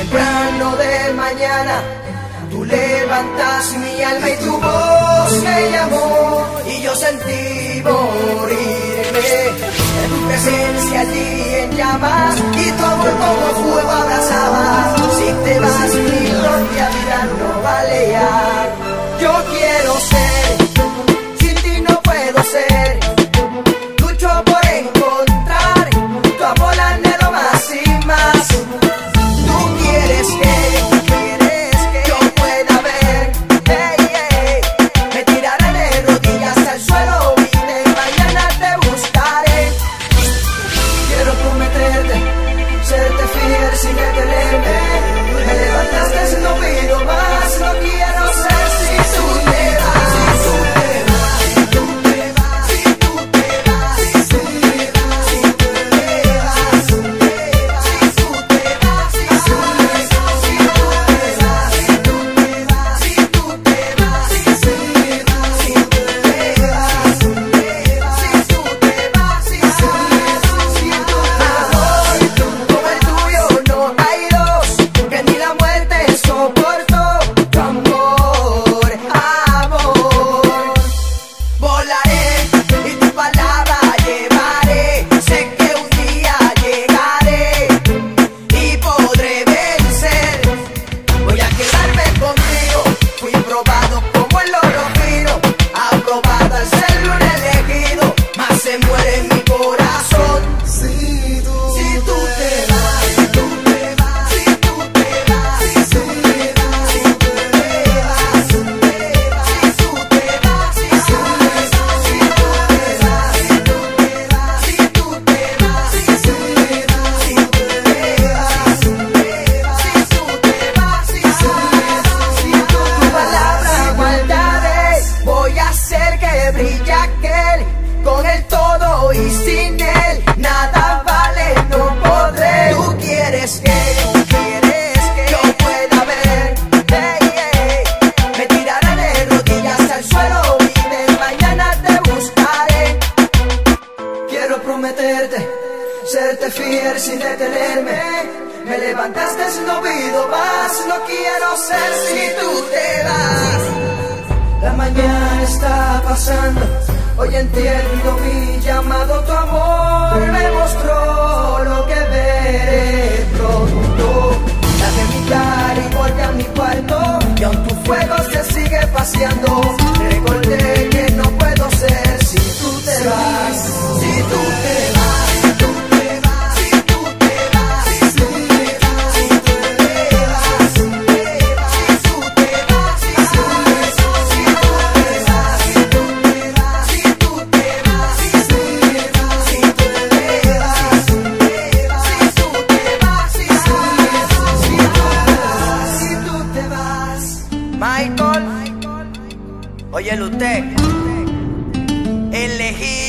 temprano de mañana, tú levantas mi alma y tu voz me llamó y yo sentí morirme. en Tu presencia allí en llamas y tu amor como fuego abrazaba. Si te vas mi propia vida no vale ya. Sin detenerme. Me levantaste no pido más, no quiero ser si tú te vas. La mañana está pasando, hoy entiendo mi llamado, tu amor me mostró Michael, oye usted, elegí